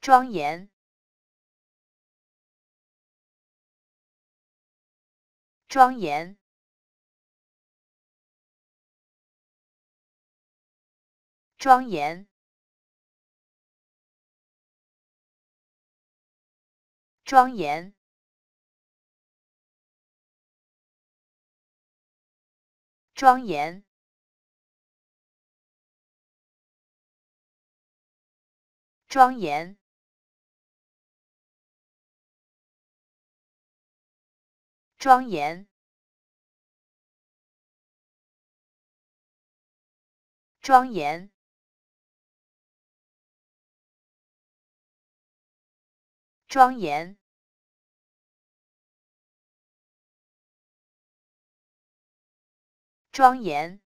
庄严，庄严，庄严，庄严。庄严，庄严，庄严，庄严，庄严。庄严。